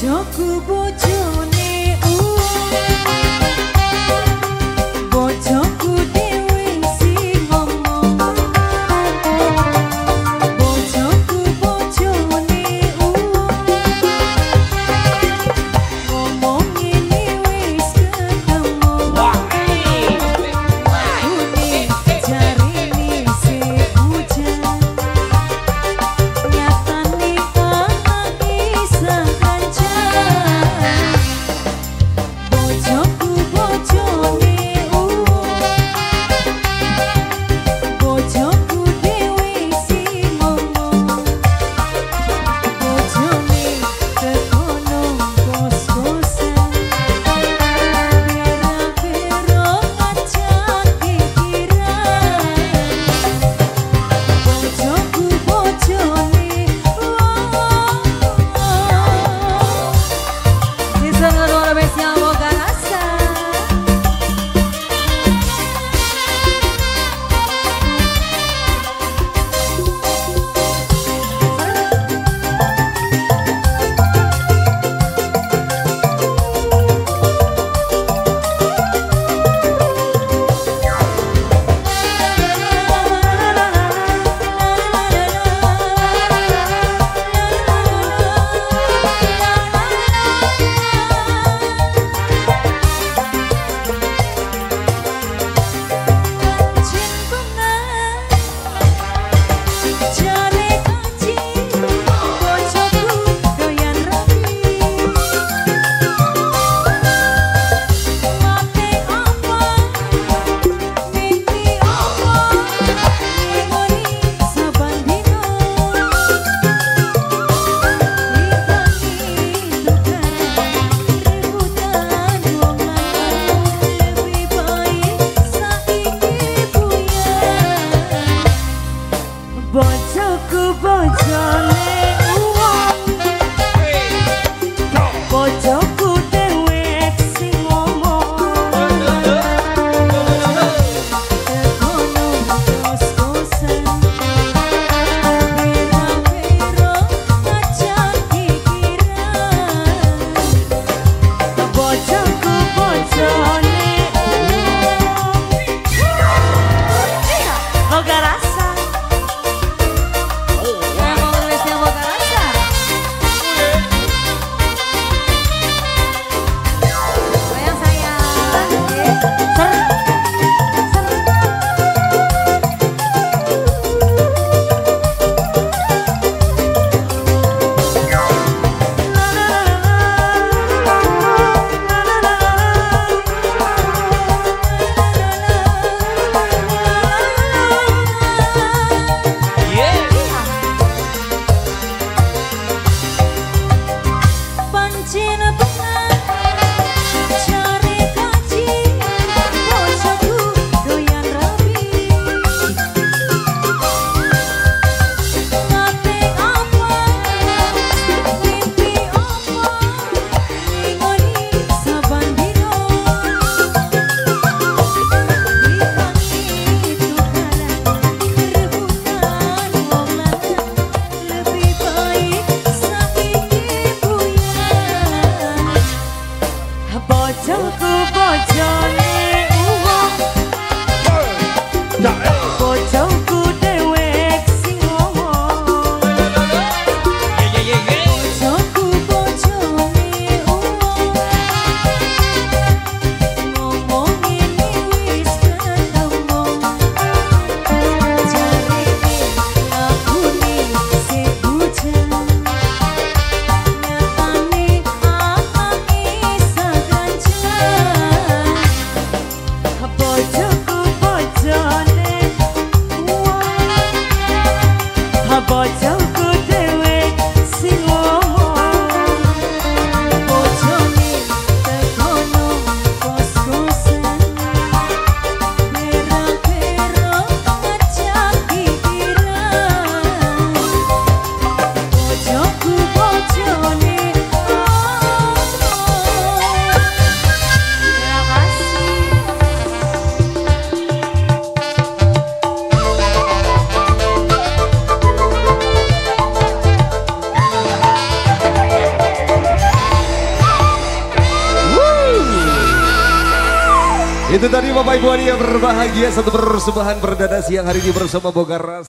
চোখ বোঝো 他包饺子包饺 Itu tadi Bapak Ibu yang berbahagia satu persembahan perdana siang hari ini bersama Bogaras.